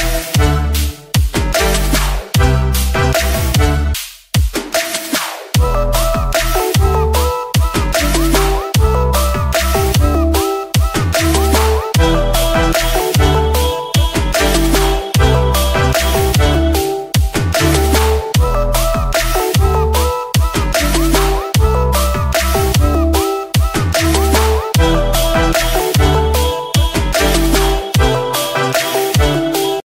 Bye.